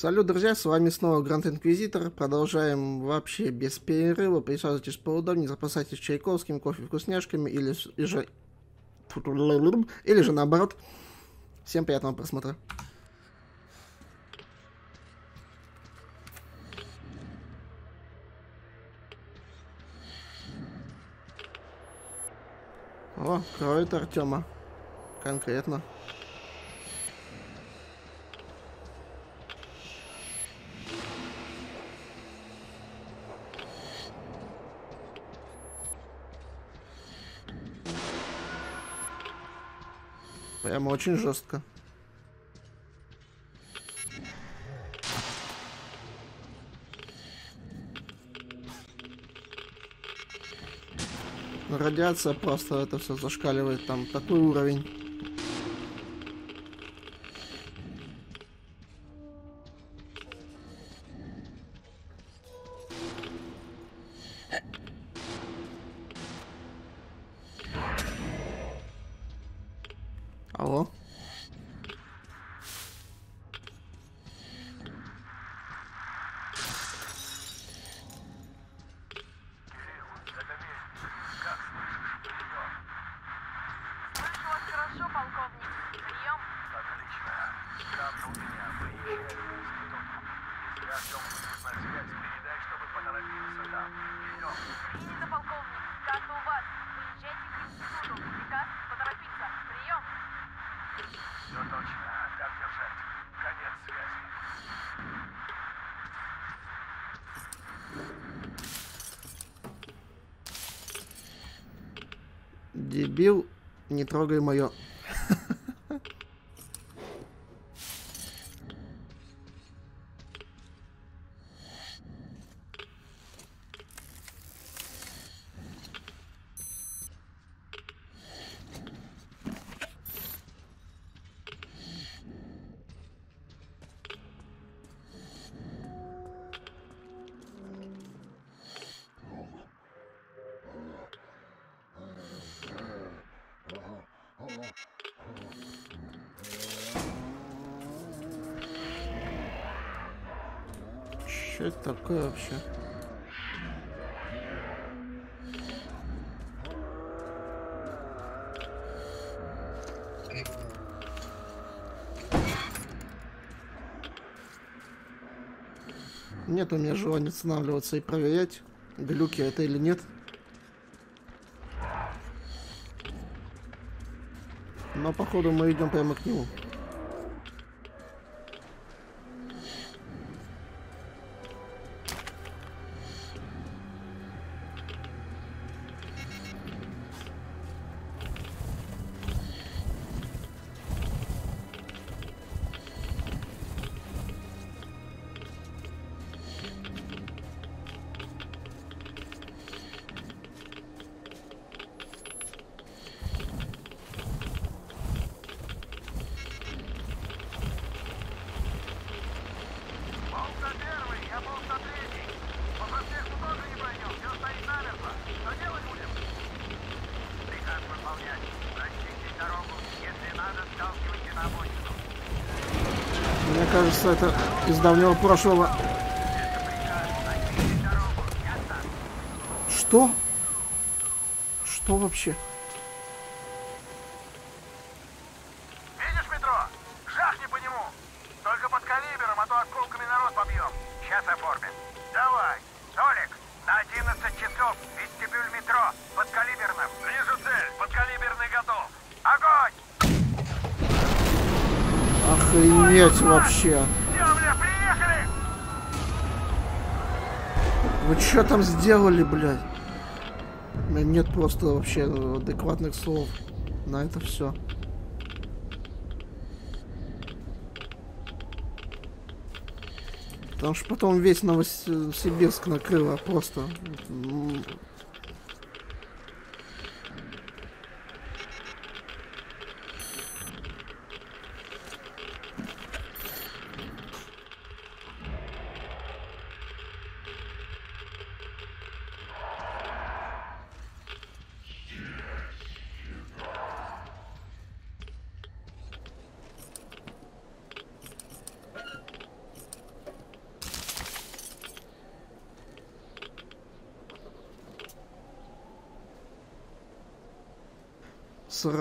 Салют, друзья, с вами снова Гранд Инквизитор. Продолжаем вообще без перерыва. Присаживайтесь поудобнее, запасайтесь чайковским, кофе, вкусняшками или же... Или же наоборот. Всем приятного просмотра. О, кроет Артема. Конкретно. Прямо очень жестко. Радиация просто это все зашкаливает, там такой уровень. Не трогай мое. Что это такое вообще? Нет у меня желания останавливаться и проверять, глюки это или нет. Но походу мы идем прямо к нему. Давнего прошлого. Что? Что вообще? Видишь метро? Жахни по нему. Только под калибром, а то осколками народ побьем. Сейчас оформим. Давай. Толик, на 11 часов вестибюль метро. Подкалиберным. Вижу цель. Подкалиберный готов. Огонь! Охренеть вообще. Вы что там сделали, блядь? Нет просто вообще адекватных слов на это все. Потому что потом весь Новосибирск накрыло просто.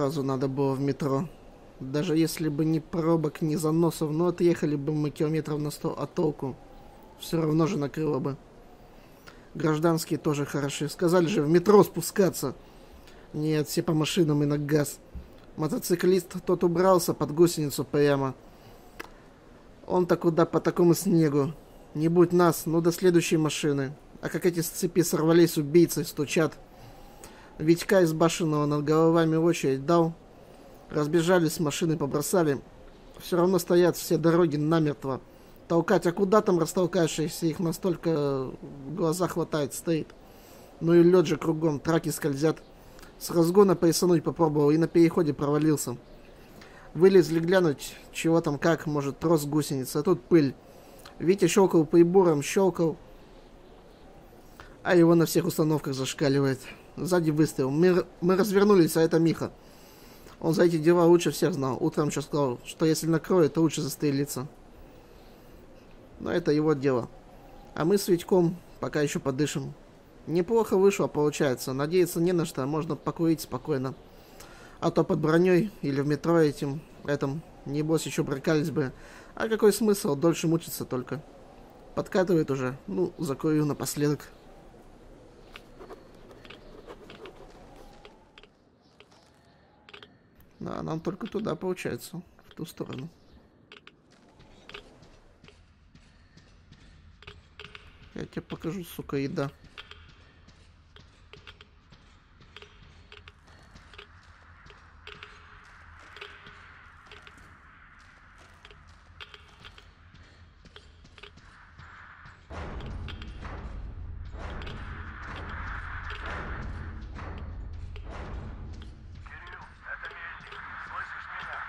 Сразу надо было в метро. Даже если бы ни пробок, ни заносов, но отъехали бы мы километров на сто, а толку? Все равно же накрыло бы. Гражданские тоже хороши. Сказали же в метро спускаться. Нет, все по машинам и на газ. Мотоциклист тот убрался под гусеницу прямо. Он-то куда по такому снегу. Не будь нас, ну до следующей машины. А как эти с цепи сорвались убийцы, стучат. Витька из башенного над головами очередь дал. Разбежались, машины побросали. Все равно стоят все дороги намертво. Толкать, а куда там растолкаешь, если их настолько глаза хватает, стоит. Ну и лед же кругом, траки скользят. С разгона поясануть попробовал и на переходе провалился. Вылезли глянуть, чего там как, может, трос гусеница, а тут пыль. Витя щелкал прибором, щелкал, а его на всех установках зашкаливает. Сзади выстрел. Мы, мы развернулись, а это Миха. Он за эти дела лучше всех знал. Утром еще сказал, что если накроет, то лучше застрелиться. Но это его дело. А мы с Витьком пока еще подышим. Неплохо вышло, получается. Надеяться не на что, можно покурить спокойно. А то под броней или в метро этим, этом, небось еще брыкались бы. А какой смысл, дольше мучиться только. Подкатывает уже, ну, закурю напоследок. Да, нам только туда, получается, в ту сторону. Я тебе покажу, сука, еда. Кирилл, это Мельник. Слышишь меня?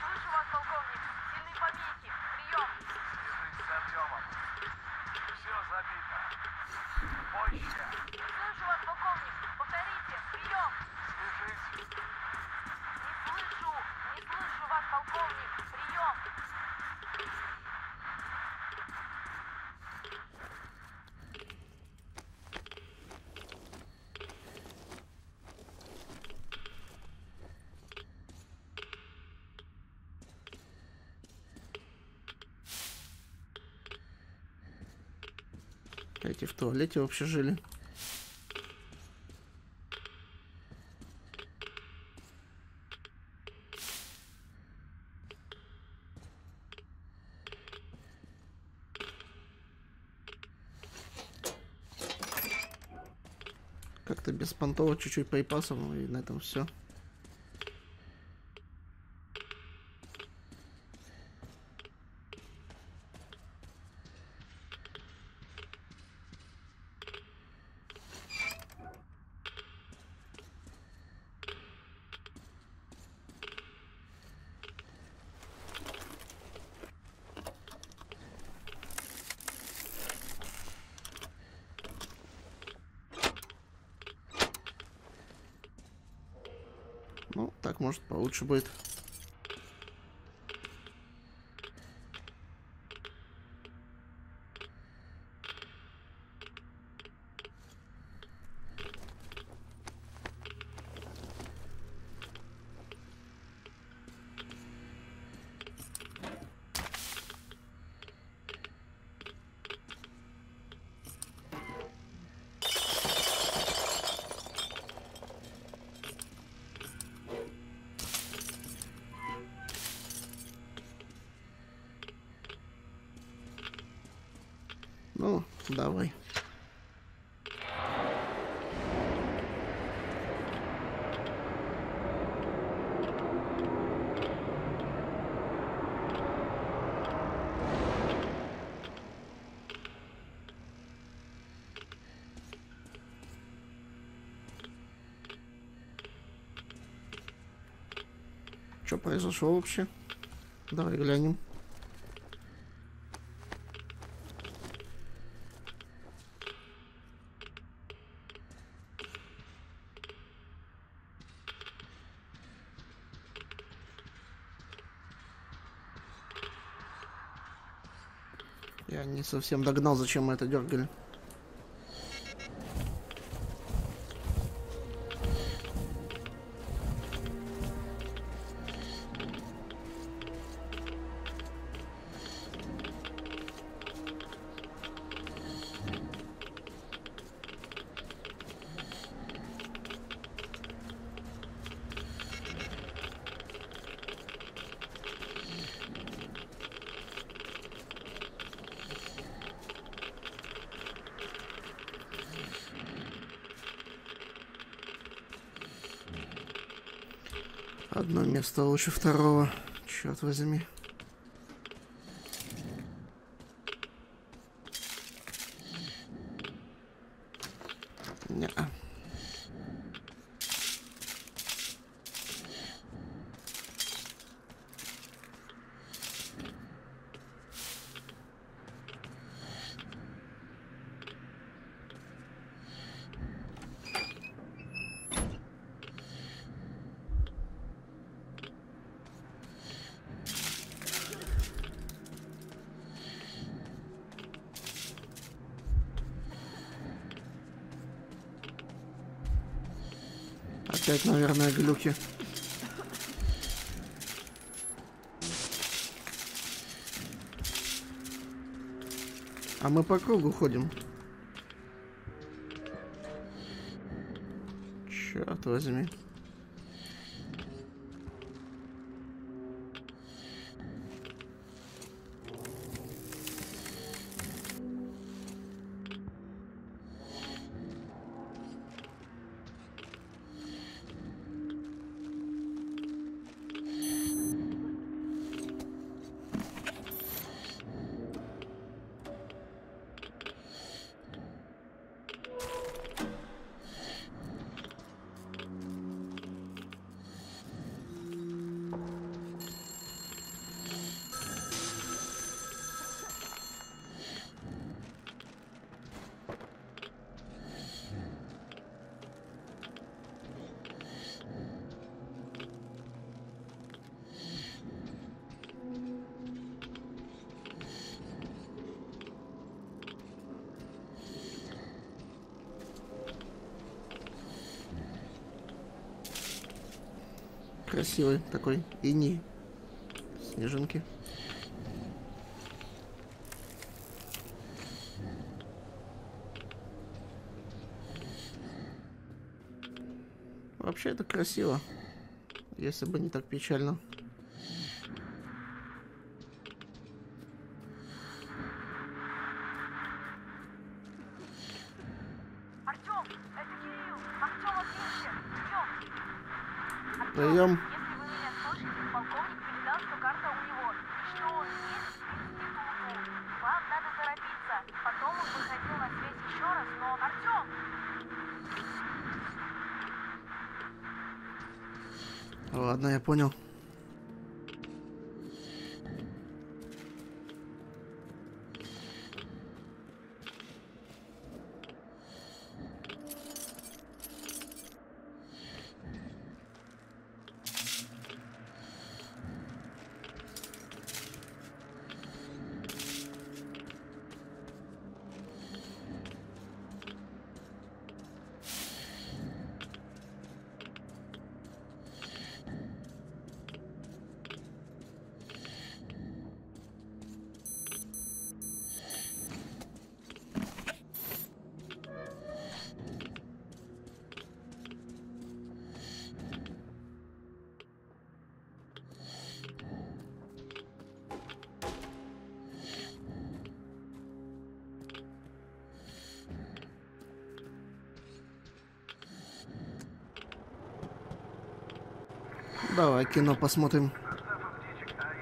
Слышу вас, полковник. Сильные помехи. Прием. Свяжись с Артемом. Все забито. Позже. Слышу вас, полковник. Повторите. Прием. Свяжись. Не слышу. Не слышу вас, полковник. Прием. Эти в туалете вообще жили. Как-то без понтова чуть-чуть припасов, и на этом все. Ну, так может получше будет. Что произошло вообще? Давай глянем. Я не совсем догнал, зачем мы это дергали. Место лучше второго. Черт возьми. Не. Наверное, глюки. А мы по кругу ходим. Черт возьми. Красивый такой ини. Снежинки. Вообще это красиво. Если бы не так печально. Артем, это Кирилл. Артем, отлично. Идем. Артем, Даем. если вы меня слышите, полковник передал, что карта у него. И что он едет к институту. Вам надо торопиться. Потом он выходил на связь еще раз, но... Артем! Ладно, я понял. Легочной ткани.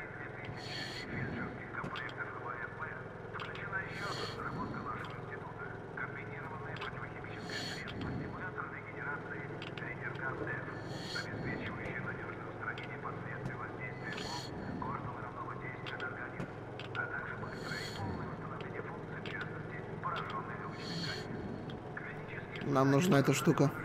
Клинические Нам нужна эта штука.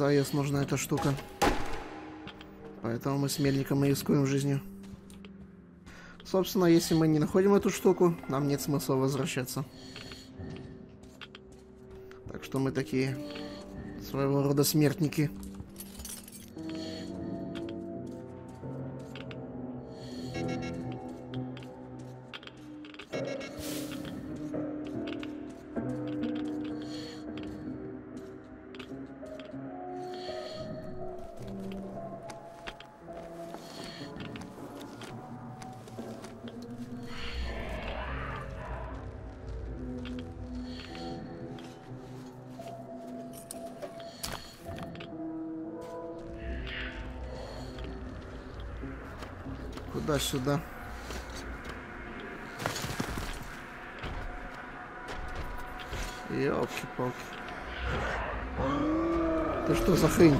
Позарез нужна эта штука. Поэтому мы с Мельником и рискуем жизнью. Собственно, если мы не находим эту штуку, нам нет смысла возвращаться. Так что мы такие своего рода смертники. Сюда? Ёлки-палки. Ты что за хрень?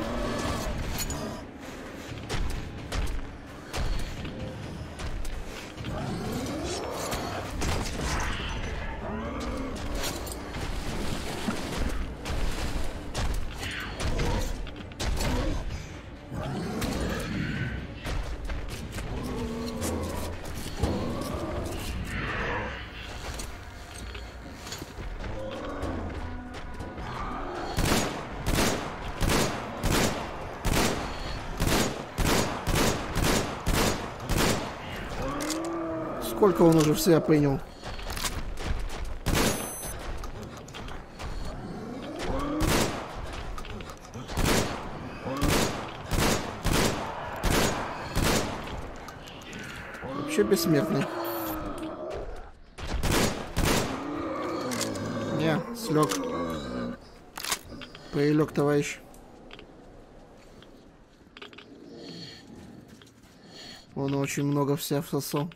Сколько он уже в себя принял? Вообще бессмертный. Не, слег. Прилег, товарищ. Он очень много вся всосал.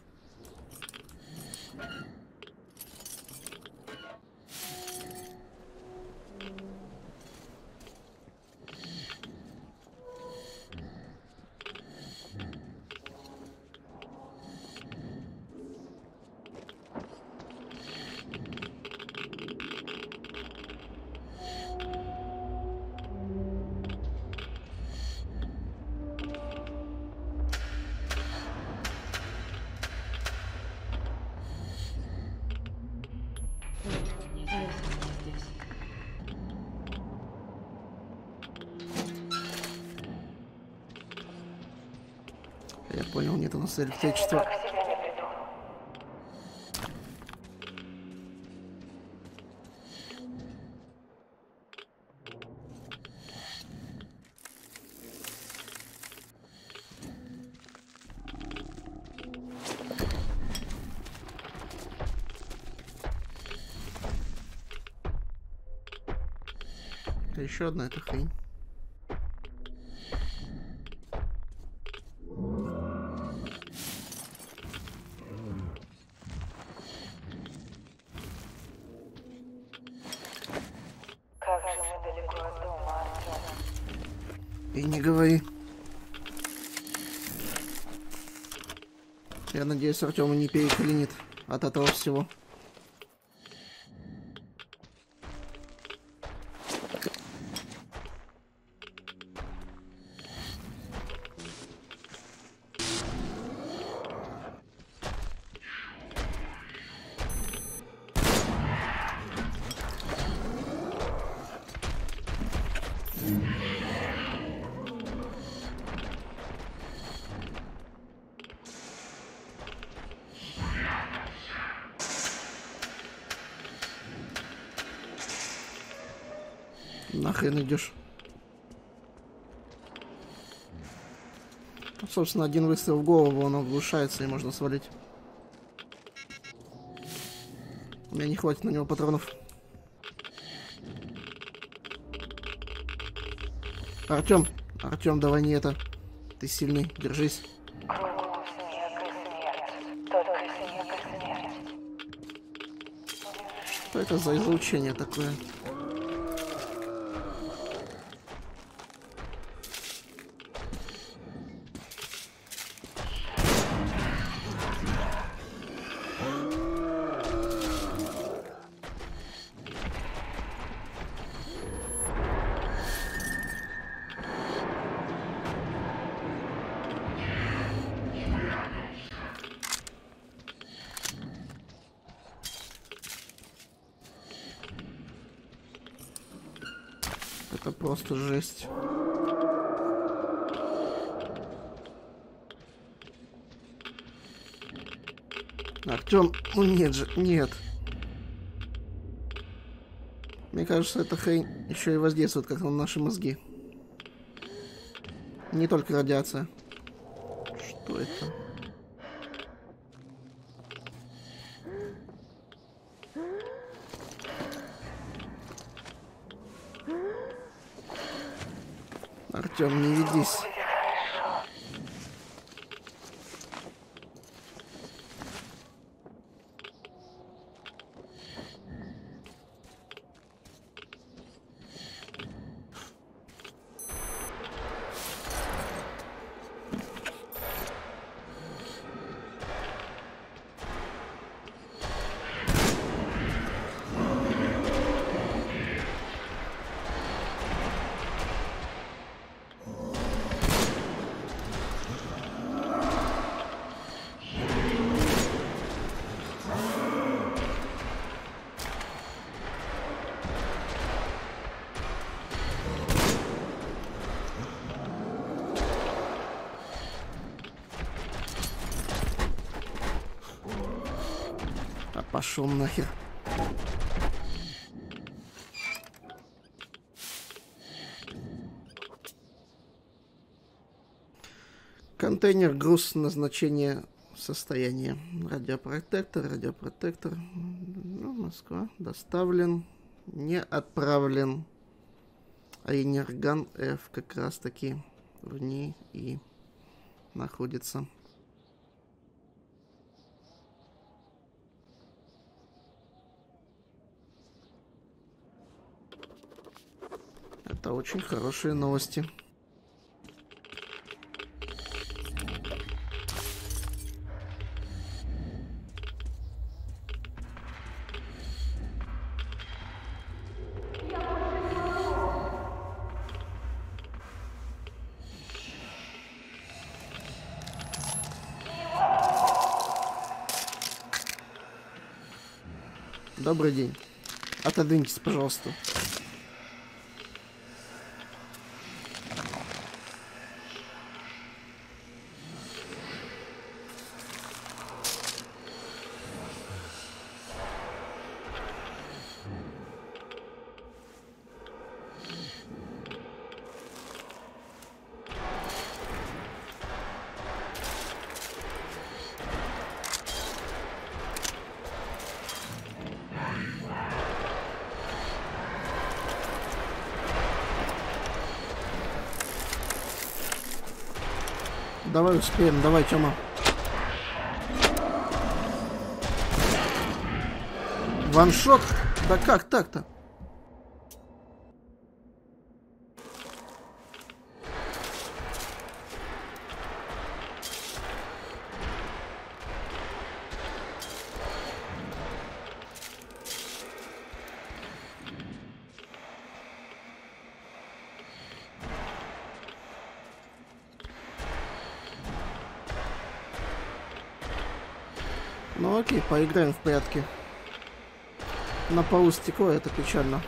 Приду. Это еще одна эта хрень. Как же мы далеко от дома, Артем. И не говори. Я надеюсь, Артема не переклинит от этого всего. Нахрен идешь? Ну, Собственно, один выстрел в голову, он оглушается и можно свалить. У меня не хватит на него патронов. Артем, Артем, давай не это. Ты сильный, держись. Что это за излучение такое? Нет. Мне кажется, эта хрень еще и воздействует как на наши мозги. Не только радиация. Что это? Артем, не ведись. Пошел нахер. Контейнер, груз, назначение, состояние. Радиопротектор, радиопротектор. Ну, Москва. Доставлен. Не отправлен. А Энерган F как раз таки в ней и находится. Это очень хорошие новости. Добрый день. Отодвиньтесь, пожалуйста. Давай успеем, давай, Тёма. Ваншот? Да как так-то? Ну окей, поиграем в прятки. На полу стекло, это печально.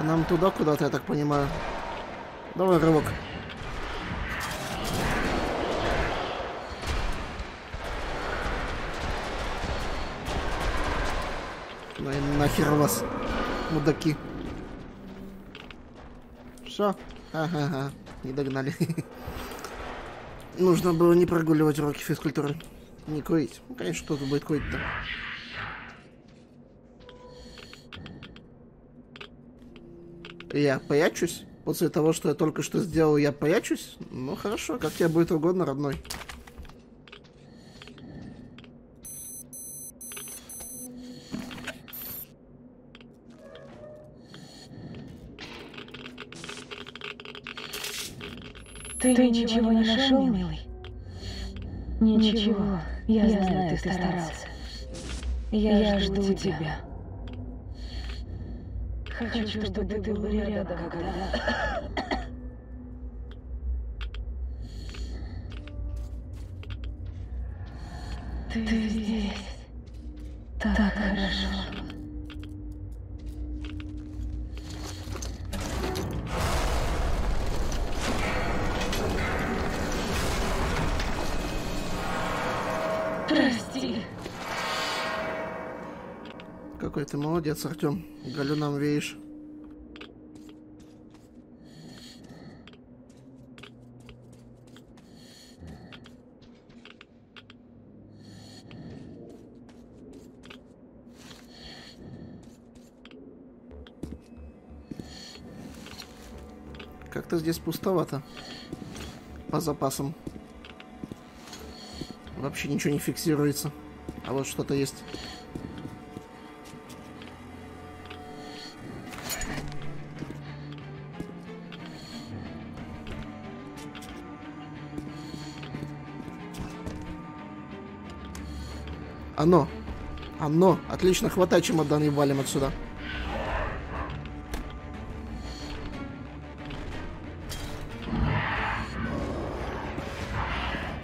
А нам туда куда-то, я так понимаю. Давай рывок. И нахер вас, мудаки. Все. Ага, не догнали. Нужно было не прогуливать уроки физкультуры. Не курить. Ну, конечно, кто-то будет курить-то. Я прячусь После того, что я только что сделал, я прячусь? Ну хорошо, как тебе будет угодно, родной. Ты, ничего не нашел, милый? Ничего, я, знаю, ты старался. Я, жду тебя. Хочу, чтобы ты был рядом, когда... Ты здесь. Так хорошо. Молодец, Артем. Галюнам веешь. Как-то здесь пустовато. По запасам. Вообще ничего не фиксируется. А вот что-то есть. Оно. Оно. Отлично, хватай чемодан и валим отсюда.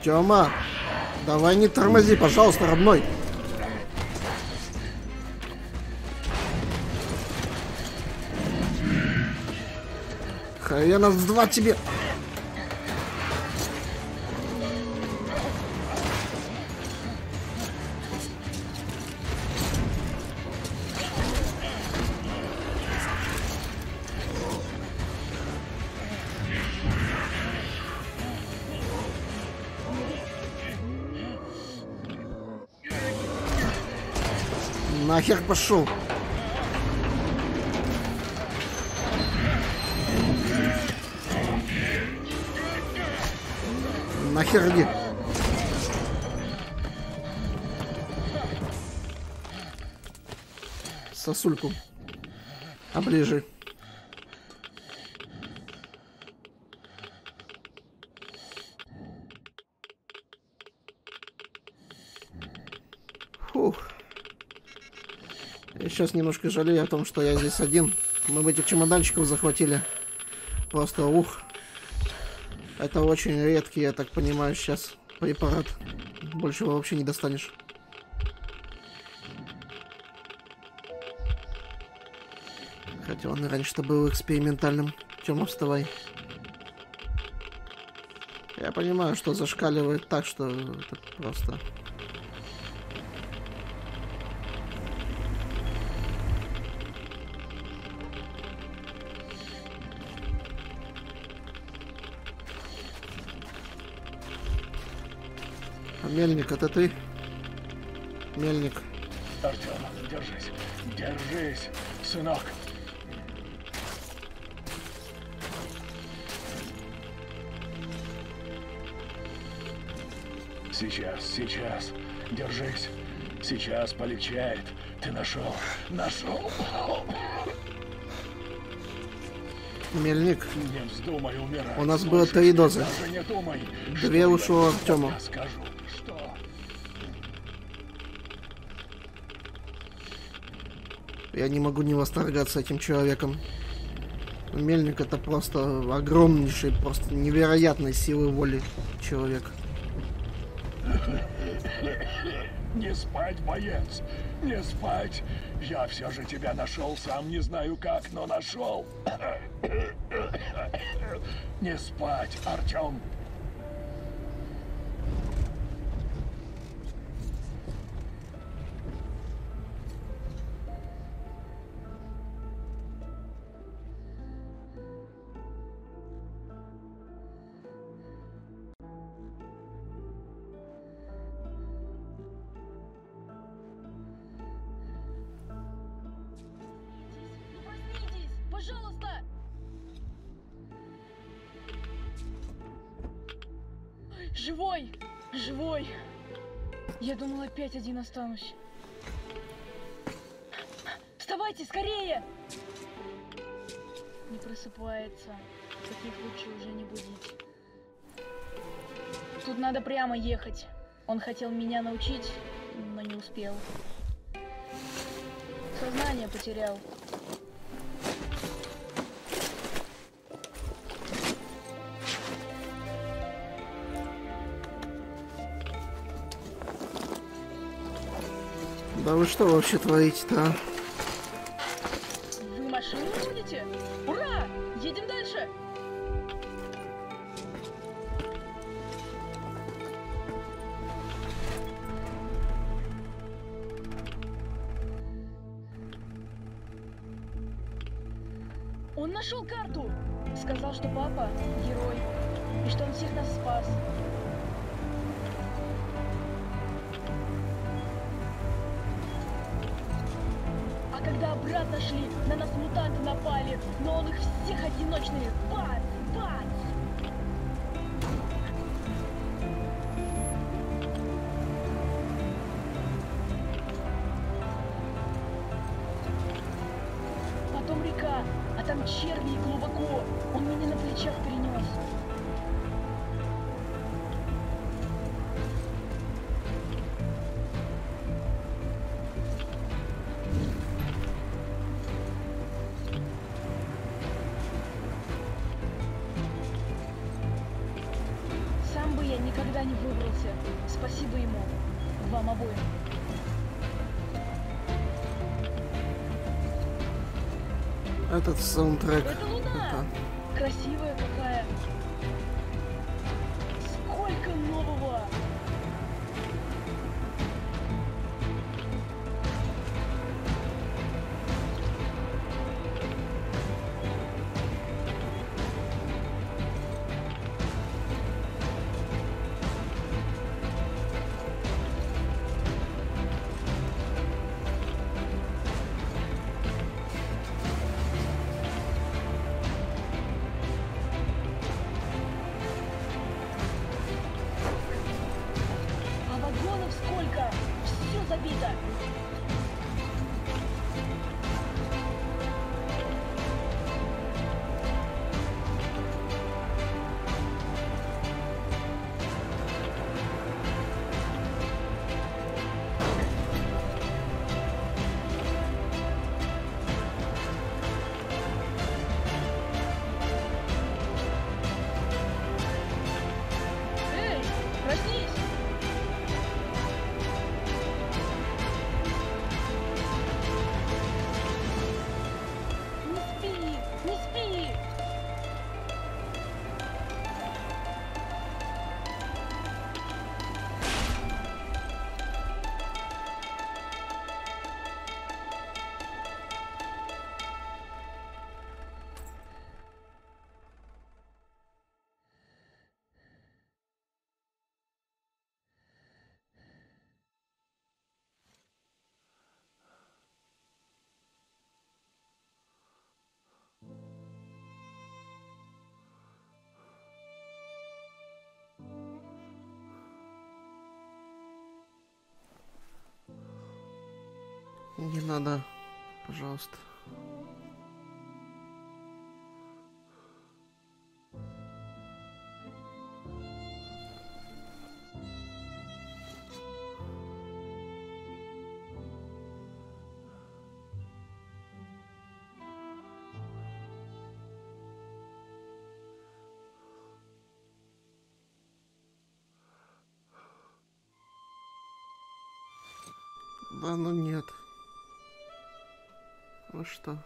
Тёма, давай не тормози, пожалуйста, родной. Хрена с два тебе. Нахер пошел. Нахер иди. Сосульку. Оближи. Фух. Я сейчас немножко жалею о том, что я здесь один. Мы бы этих чемоданчиков захватили. Просто ух. Это очень редкий, я так понимаю, сейчас препарат. Больше его вообще не достанешь. Хотя он и раньше-то был экспериментальным. Тёма, вставай. Я понимаю, что зашкаливает так, что это просто... Мельник, это ты? Мельник. Артем, держись. Держись, сынок. Сейчас, сейчас. Держись. Сейчас полегчает. Ты нашел. Нашел. Мельник. Не вздумай умирать. У нас было три дозы. Даже не думай. Две ушло тебе скажу. Что? Я не могу не восторгаться этим человеком. Мельник это просто огромнейший, просто невероятной силы воли человек. Не спать, боец! Не спать! Я все же тебя нашел, сам не знаю как, но нашел. Не спать, Артем! Опять один останусь. Вставайте скорее! Не просыпается. Таких лучше уже не будить. Тут надо прямо ехать. Он хотел меня научить, но не успел. Сознание потерял. Да вы что вообще творите-то, а? C'est un truc. Не надо, пожалуйста. Да ну нет. Ну что?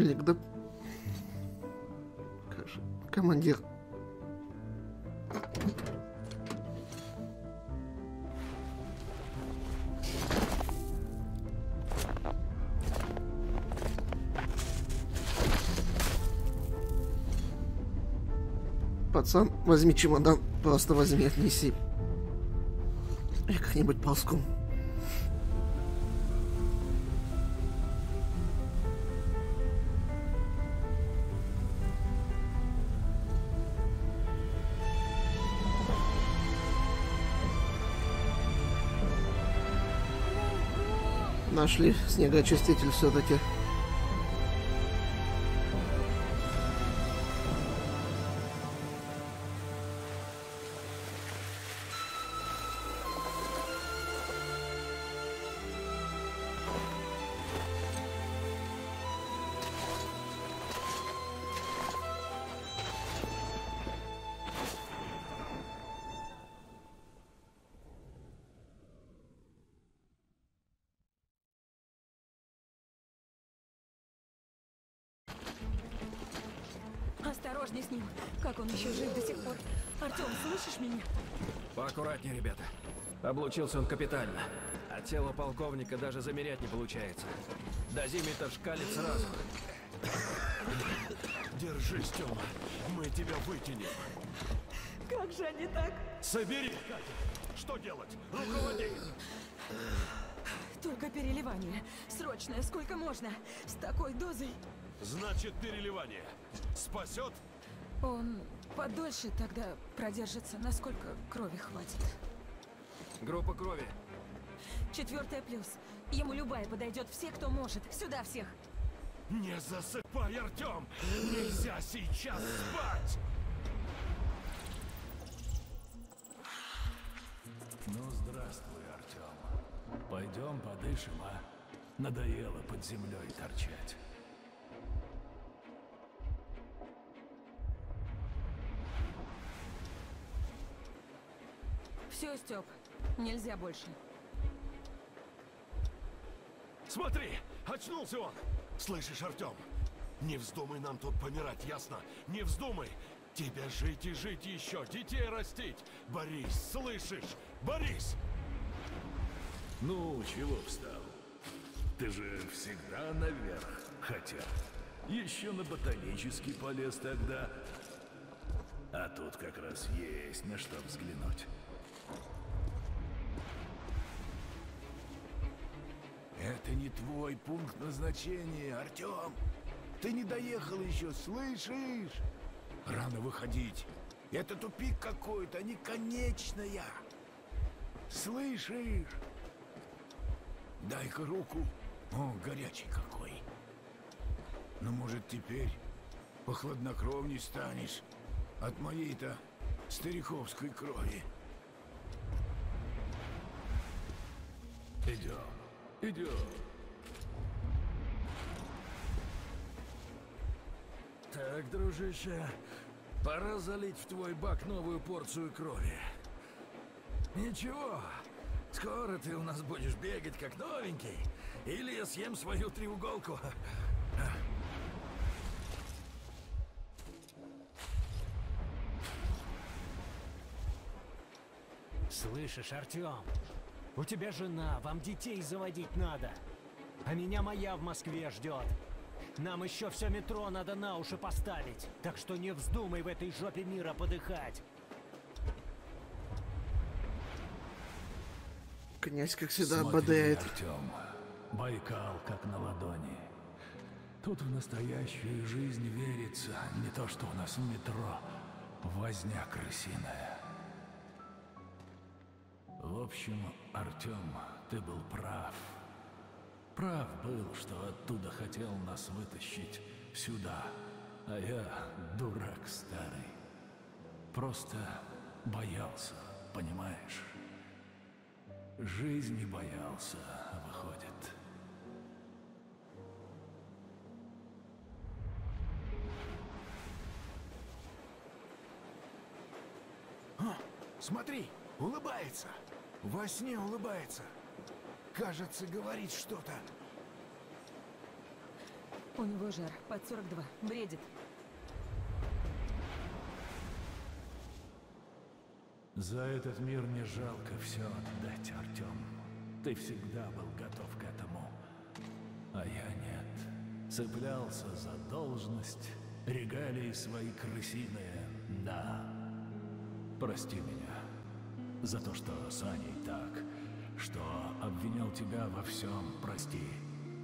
понедельник, да? Командир. Пацан, возьми чемодан, просто возьми, отнеси. И как-нибудь ползком. Нашли снегоочиститель все-таки. Осторожней с ним. Как он еще жив до сих пор? Артем, слышишь меня? Поаккуратнее, ребята. Облучился он капитально. А тело полковника даже замерять не получается. Дозиметр шкалит сразу. Держись, Тёма. Мы тебя вытянем. Как же они так? Собери. Что делать? Руководи. Только переливание. Срочное, сколько можно? С такой дозой. Значит, переливание. Спасет? Он подольше тогда продержится, насколько крови хватит. Группа крови. Четвертая плюс. Ему любая подойдет. Все, кто может. Сюда всех. Не засыпай, Артем! Нельзя сейчас спать! Ну, здравствуй, Артем. Пойдем подышим, а? Надоело под землей торчать. Все, Степ. Нельзя больше. Смотри, очнулся он! Слышишь, Артем? Не вздумай нам тут помирать, ясно? Не вздумай! Тебе жить и жить еще, детей растить! Борис, слышишь? Борис! Ну, чего встал? Ты же всегда наверх хотел. Еще на ботанический полез тогда. А тут как раз есть на что взглянуть. Это не твой пункт назначения, Артем. Ты не доехал еще, слышишь? Рано выходить. Это тупик какой-то, а не конечная. Слышишь? Дай-ка руку. О, горячий какой. Ну, может, теперь похладнокровней станешь от моей-то стариковской крови. Идем, идем. Так, дружище, пора залить в твой бак новую порцию крови. Ничего, скоро ты у нас будешь бегать как новенький. Или я съем свою треуголку. Слышишь, Артем? У тебя жена, вам детей заводить надо. А меня моя в Москве ждет. Нам еще все метро надо на уши поставить. Так что не вздумай в этой жопе мира подыхать. Князь, как всегда, Смотри, обладает. Артем, Байкал как на ладони. Тут в настоящую жизнь верится, не то что у нас в метро. Возня крысиная. В общем, Артем, ты был прав. Прав был, что оттуда хотел нас вытащить сюда. А я дурак старый. Просто боялся, понимаешь? Жизни боялся, выходит. О, смотри, улыбается. Во сне улыбается. Кажется, говорит что-то. У него жар под 42. Бредит. За этот мир не жалко все отдать, Артем. Ты всегда был готов к этому. А я нет. Цеплялся за должность, регалии свои крысиные. Да. Прости меня за то, что с Аней так, что обвинял тебя во всем, прости.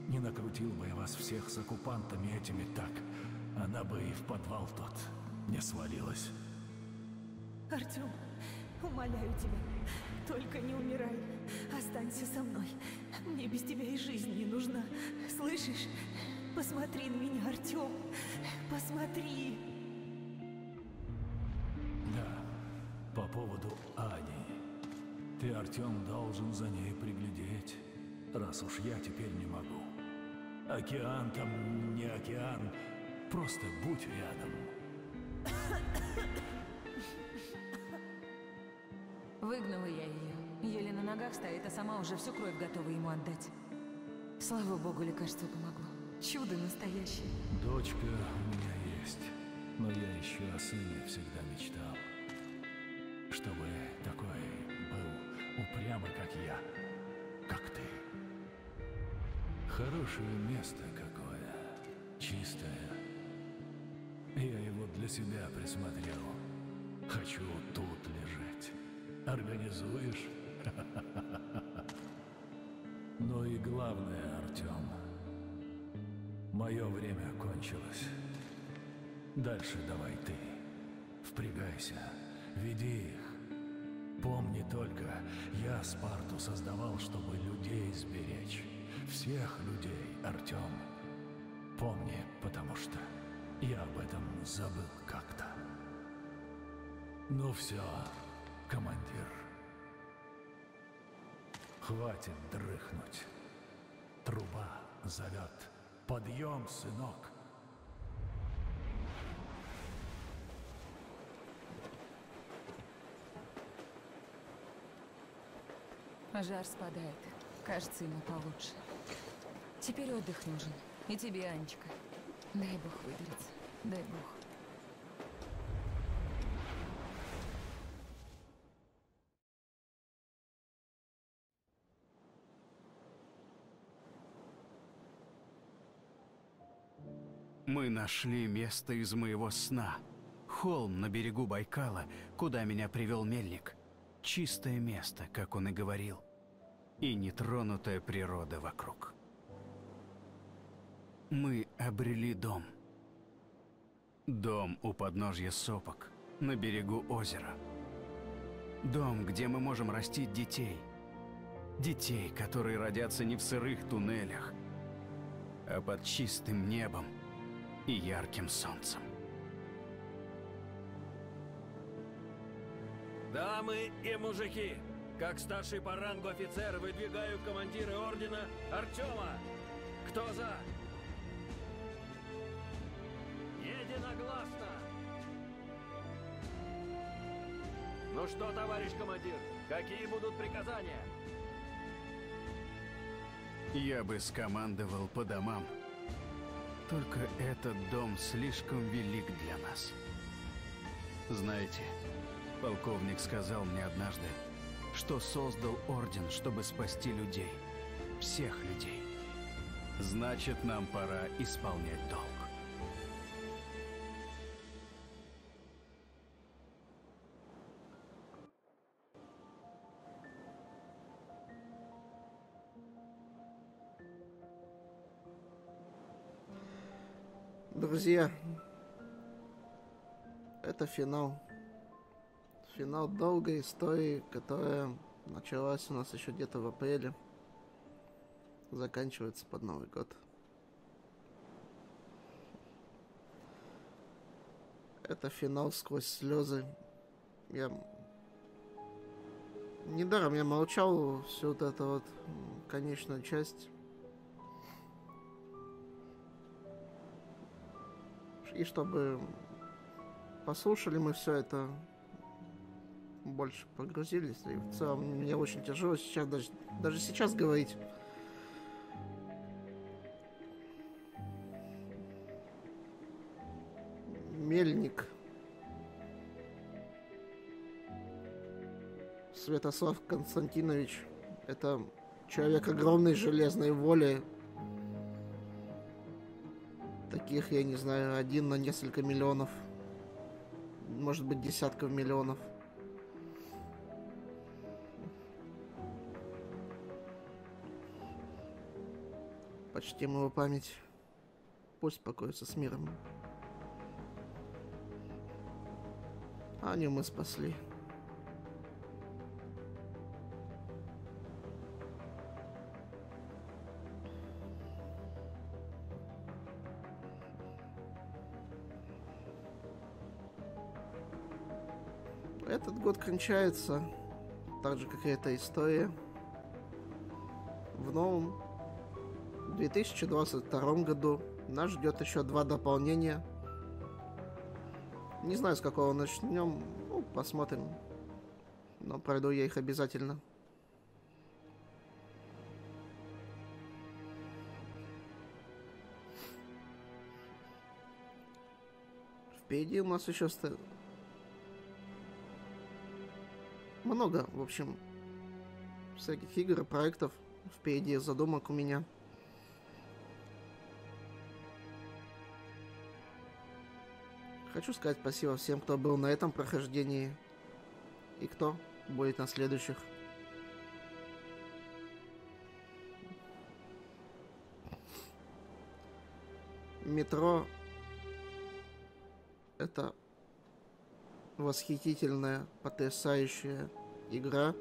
Не накрутил бы я вас всех с оккупантами этими так, она бы и в подвал тот не свалилась. Артем, умоляю тебя, только не умирай. Останься со мной. Мне без тебя и жизнь не нужна. Слышишь? Посмотри на меня, Артем. Посмотри. По поводу Ани. Ты, Артем, должен за ней приглядеть, раз уж я теперь не могу. Океан там не океан, просто будь рядом. Выгнала я ее. Еле на ногах стоит, а сама уже всю кровь готова ему отдать. Слава богу, лекарство помогло. Чудо настоящее. Дочка у меня есть, но я еще о сыне всегда мечтал. Чтобы такой был упрямый, как я, как ты. Хорошее место какое, чистое. Я его для себя присмотрел. Хочу тут лежать. Организуешь? Но и главное, Артем, мое время кончилось. Дальше давай ты. Впрягайся, веди их. Помни только, я Спарту создавал, чтобы людей сберечь. Всех людей, Артем. Помни, потому что я об этом забыл как-то. Ну все, командир. Хватит дрыхнуть. Труба зовет. Подъем, сынок. Жар спадает. Кажется, ему получше. Теперь отдых нужен. И тебе, Анечка. Дай бог выговориться. Дай бог. Мы нашли место из моего сна. Холм на берегу Байкала, куда меня привел мельник. Чистое место, как он и говорил. И нетронутая природа вокруг. Мы обрели дом. Дом у подножья сопок, на берегу озера. Дом, где мы можем растить детей. Детей, которые родятся не в сырых туннелях, а под чистым небом и ярким солнцем. Дамы и мужики, как старший по рангу офицер выдвигаю командира ордена Артема. Кто за? Единогласно. Ну что, товарищ командир, какие будут приказания? Я бы скомандовал по домам. Только этот дом слишком велик для нас. Знаете, полковник сказал мне однажды, что создал орден, чтобы спасти людей. Всех людей. Значит, нам пора исполнять долг. Друзья, это финал. Финал долгой истории, которая началась у нас еще где-то в апреле. Заканчивается под Новый год. Это финал сквозь слезы. Я... Недаром я молчал всю вот эту вот конечную часть. И чтобы послушали мы все это, больше погрузились. И в целом мне очень тяжело сейчас даже, даже сейчас говорить. Мельник. Святослав Константинович. Это человек огромной железной воли. Таких, я не знаю, один на несколько миллионов. может быть, десятков миллионов. Почтим его память. Пусть покоится с миром. Аню мы спасли. Этот год кончается, так же, как и эта история. В новом 2022 году нас ждет еще два дополнения. Не знаю, с какого начнем. Ну, посмотрим. Но пройду я их обязательно. Впереди у нас еще ста- много, в общем, всяких игр и проектов впереди задумок у меня. Хочу сказать спасибо всем, кто был на этом прохождении и кто будет на следующих. Метро это восхитительная, потрясающая игра,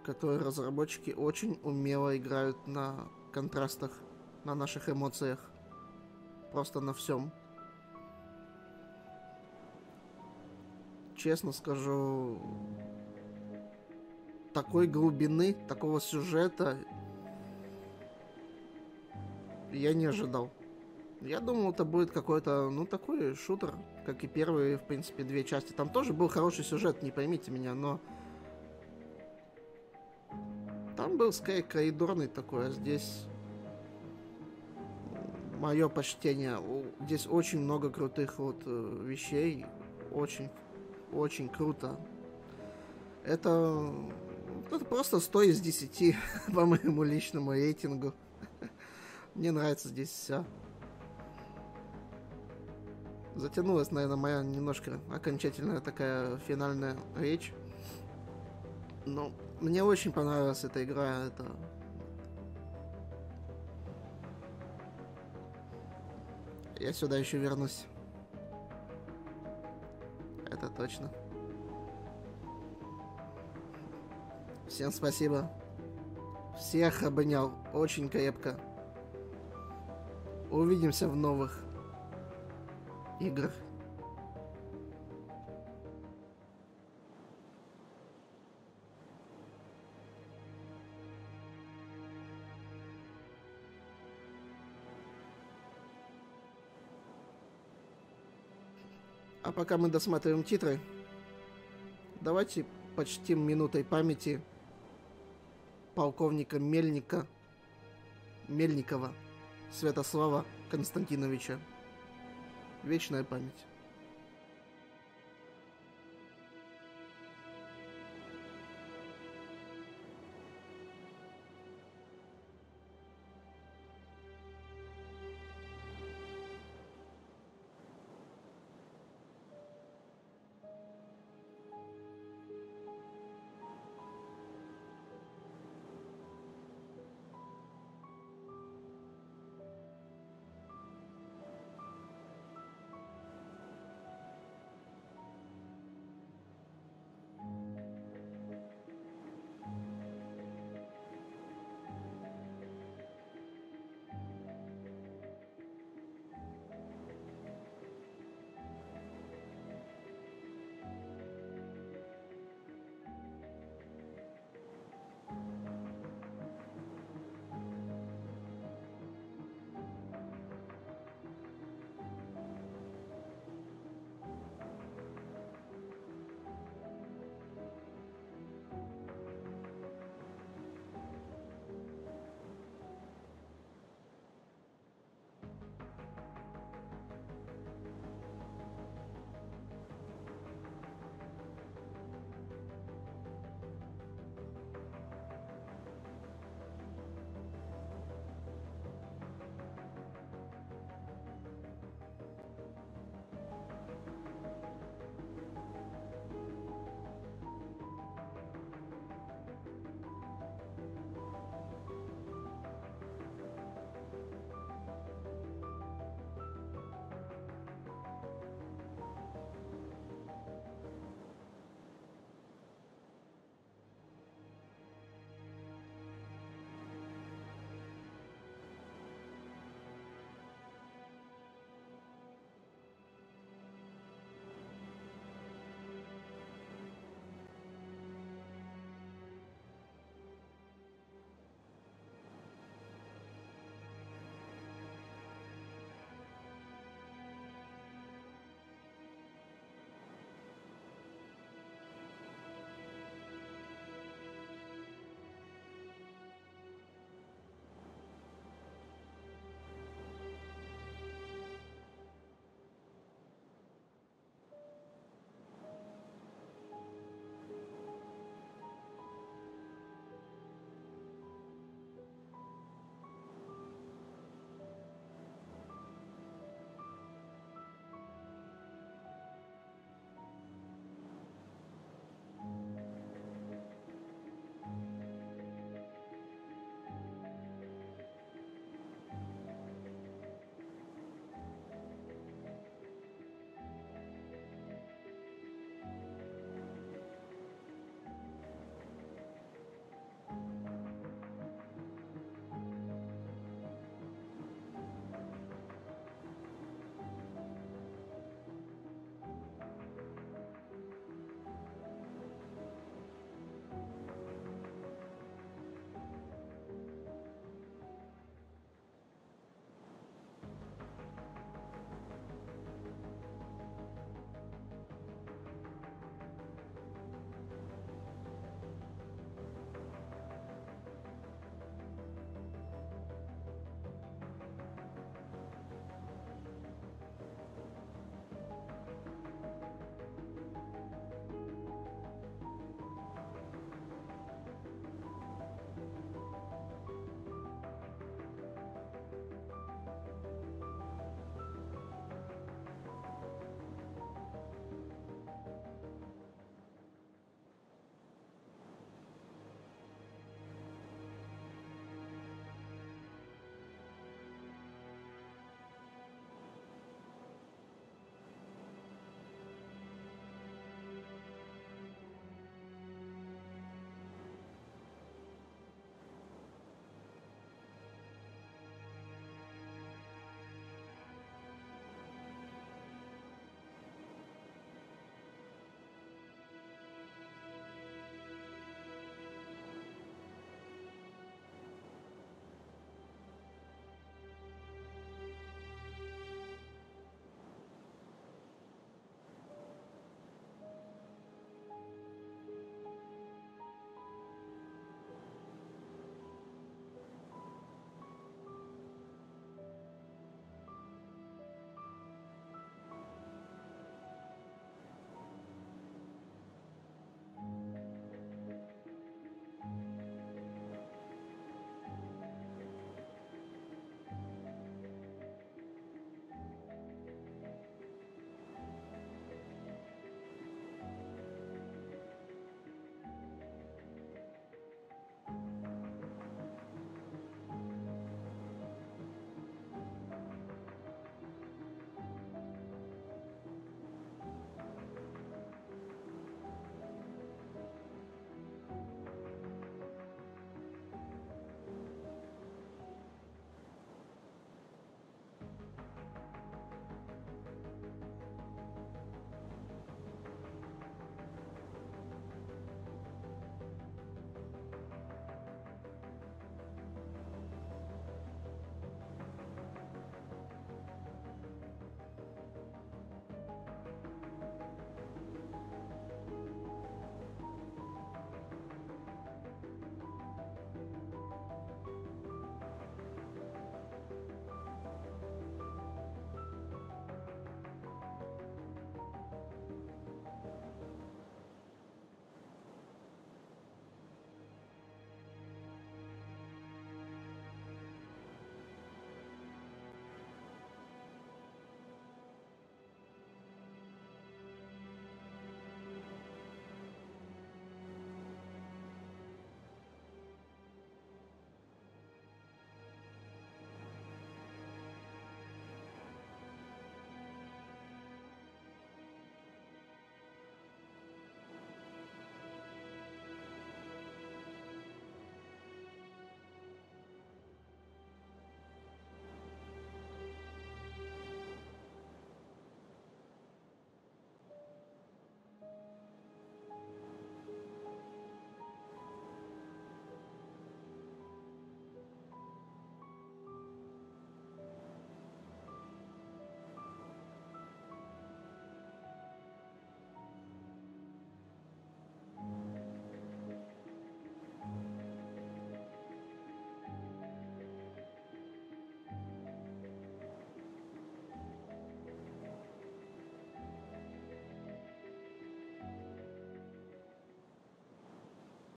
в которой разработчики очень умело играют на контрастах, на наших эмоциях, просто на всем. Честно скажу, такой глубины, такого сюжета я не ожидал. Я думал, это будет какой-то, ну, такой шутер, как и первые, в принципе, две части. Там тоже был хороший сюжет, не поймите меня, но... Там был скорее коридорный такой, а здесь... Мое почтение. Здесь очень много крутых вот э, вещей. Очень, очень круто. Это... Это просто 100 из 10 по моему личному рейтингу. Мне нравится здесь все затянулась, наверное, моя немножко окончательная такая финальная речь. Но мне очень понравилась эта игра. Это я сюда еще вернусь. Это точно. Всем спасибо. Всех обнял очень крепко. Увидимся в новых играх. Пока мы досматриваем титры, давайте почтим минутой памяти полковника Мельника, Мельникова Святослава Константиновича. Вечная память.